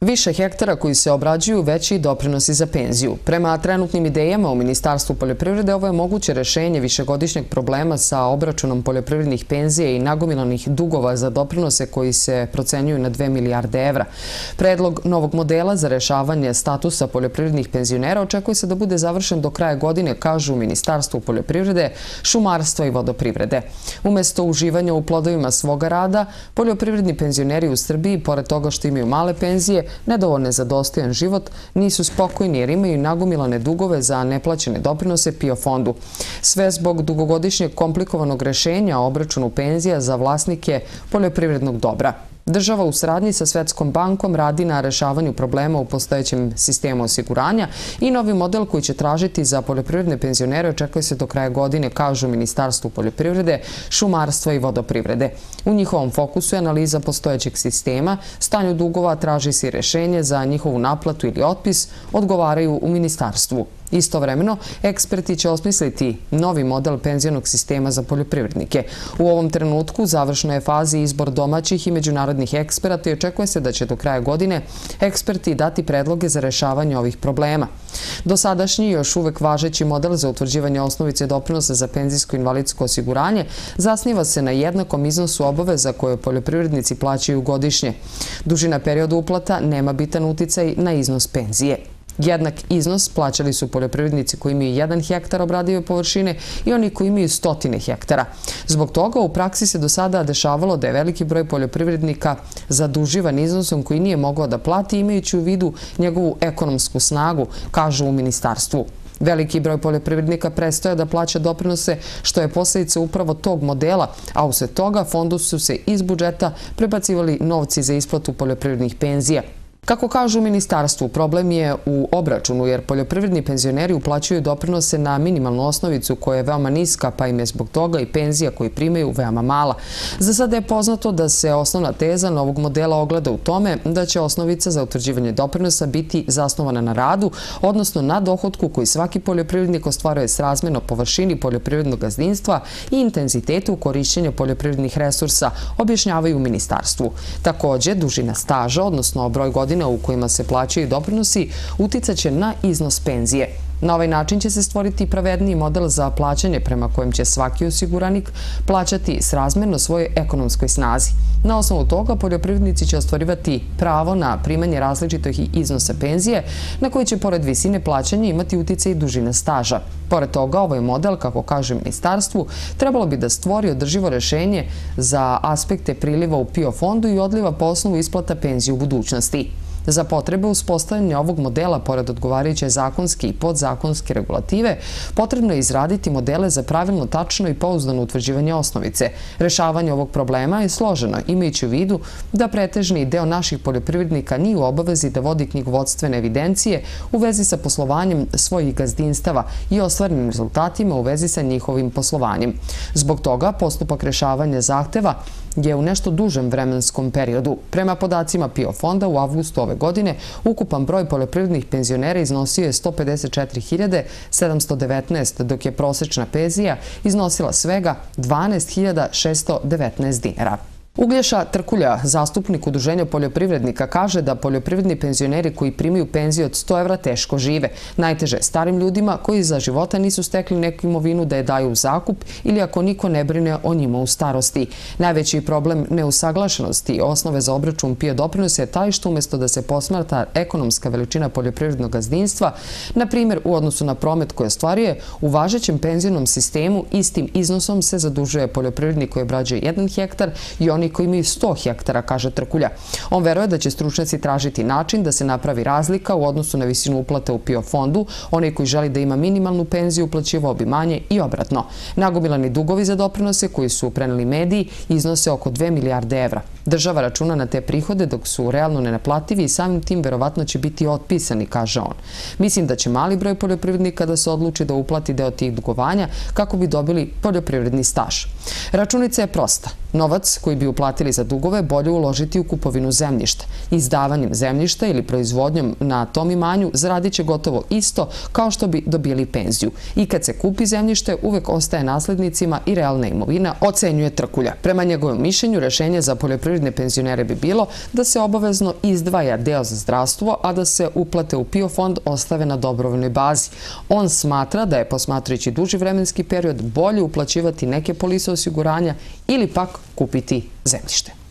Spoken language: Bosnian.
Više hektara koji se obrađuju veći doprinosi za penziju. Prema trenutnim idejama u Ministarstvu poljoprivrede ovo je moguće rešenje višegodišnjeg problema sa obračunom poljoprivrednih penzije i nagomilanih dugova za doprinose koji se procenjuju na 2 milijarde evra. Predlog novog modela za rešavanje statusa poljoprivrednih penzionera očekuje se da bude završen do kraja godine, kažu u Ministarstvu poljoprivrede, šumarstva i vodoprivrede. Umesto uživanja u plodovima svoga rada, poljoprivredni penzioneri u Srbiji, pored toga što imaju male penzije, nedovoljne za dostojan život, nisu spokojni jer imaju nagumilane dugove za neplaćene doprinose PIO fondu. Sve zbog dugogodišnjeg komplikovanog rešenja o obračunu penzija za vlasnike poljoprivrednog dobra. Država u sradnji sa Svetskom bankom radi na rešavanju problema u postojećem sistemu osiguranja i novi model koji će tražiti za poljoprivredne penzionere očekuje se do kraja godine, kažu Ministarstvu poljoprivrede, šumarstva i vodoprivrede. U njihovom fokusu je analiza postojećeg sistema, stanju dugova traži si rešenje za njihovu naplatu ili otpis, odgovaraju u Ministarstvu. Istovremeno, eksperti će osmisliti novi model penzijonog sistema za poljoprivrednike. U ovom trenutku u završnoj je fazi izbor domaćih i međunarodnih eksperata i očekuje se da će do kraja godine eksperti dati predloge za rešavanje ovih problema. Dosadašnji još uvek važeći model za utvrđivanje osnovice doprinosa za penzijsko-invalidsko osiguranje zasniva se na jednakom iznosu obaveza koje poljoprivrednici plaćaju godišnje. Dužina perioda uplata nema bitan uticaj na iznos penzije. Jednak iznos plaćali su poljoprivrednici koji imaju 1 hektar obradive površine i oni koji imaju stotine hektara. Zbog toga u praksi se do sada dešavalo da je veliki broj poljoprivrednika zaduživan iznosom koji nije mogao da plati imajući u vidu njegovu ekonomsku snagu, kažu u ministarstvu. Veliki broj poljoprivrednika prestoja da plaća doprinose, što je posljedica upravo tog modela, a usve toga fondu su se iz budžeta prebacivali novci za isplatu poljoprivrednih penzija. Kako kažu u ministarstvu, problem je u obračunu jer poljoprivredni penzioneri uplaćuju doprinose na minimalnu osnovicu koja je veoma niska pa im je zbog toga i penzija koju primaju veoma mala. Za sada je poznato da se osnovna teza novog modela ogleda u tome da će osnovica za utvrđivanje doprinosa biti zasnovana na radu, odnosno na dohodku koji svaki poljoprivrednik ostvaruje s razmeno površini poljoprivrednog gazdinstva i intenzitetu korišćenja poljoprivrednih resursa, objašnjavaju u ministarstvu. Također, dužina staža, odnosno broj godina godina u kojima se plaćaju doprinosi uticaće na iznos penzije. Na ovaj način će se stvoriti pravedniji model za plaćanje prema kojem će svaki osiguranik plaćati srazmerno svojoj ekonomskoj snazi. Na osnovu toga poljoprivrednici će ostvarivati pravo na primanje različitih iznosa penzije na koji će pored visine plaćanja imati utice i dužine staža. Pored toga, ovaj model, kako kaže ministarstvu, trebalo bi da stvori održivo rešenje za aspekte priliva u PIO fondu i odliva po osnovu isplata penzije u budućnosti. Za potrebe uspostavljanja ovog modela, pored odgovarajuće zakonske i podzakonske regulative, potrebno je izraditi modele za pravilno, tačno i pouzdano utvrđivanje osnovice. Rešavanje ovog problema je složeno, imajući u vidu da pretežni deo naših poljoprivrednika nije u obavezi da vodi knjigovodstvene evidencije u vezi sa poslovanjem svojih gazdinstava i ostvarenim rezultatima u vezi sa njihovim poslovanjem. Zbog toga postupak rešavanja zahteva je u nešto dužem vremenskom periodu. Prema podacima PIO fonda u avgustu ove godine ukupan broj poljoprivrednih penzionera iznosio je 154.719, dok je prosečna penzija iznosila svega 12.619 dinara. Uglješa Trkulja, zastupnik Udruženja poljoprivrednika, kaže da poljoprivredni penzioneri koji primaju penziju od 100 evra teško žive. Najteže starim ljudima koji za života nisu stekli neku imovinu da je daju u zakup ili ako niko ne brine o njima u starosti. Najveći problem neusaglašenosti osnove za obračun pije doprinose je taj što umjesto da se posmrta ekonomska veličina poljoprivrednog gazdinstva, na primjer u odnosu na promet koje ostvaruje, u važećem penzionom sistemu istim iznosom se zadužuje poljoprivrednik koji obrađuje 1 hektar i oni oni koji imaju 100 hektara, kaže Trkulja. On veruje da će stručnjaci tražiti način da se napravi razlika u odnosu na visinu uplate u PIO fondu. onaj koji želi da ima minimalnu penziju uplaćivo bi manje i obratno. Nagomilani dugovi za doprinose koji su preneli mediji iznose oko 2 milijarde evra. Država računa na te prihode dok su realno nenaplativi i samim tim verovatno će biti otpisani, kaže on. Mislim da će mali broj poljoprivrednika da se odluči da uplati deo tih dugovanja kako bi dobili poljoprivredni staž. Računica je prosta. Novac koji bi uplatili za dugove bolje uložiti u kupovinu zemljišta. Izdavanjem zemljišta ili proizvodnjom na tom imanju zaradit će gotovo isto kao što bi dobili penziju. I kad se kupi zemljište, uvek ostaje naslednicima i realna imovina, ocenjuje Trkulja. Prema njegovom mišljenju, rešenje za poljoprivrednika poljoprivredne penzionere bi bilo da se obavezno izdvaja deo za zdravstvo, a da se uplate u PIO fond ostave na dobrovoljnoj bazi. On smatra da je, posmatrajući duži vremenski period, bolje uplaćivati neke polise osiguranja ili pak kupiti zemljište.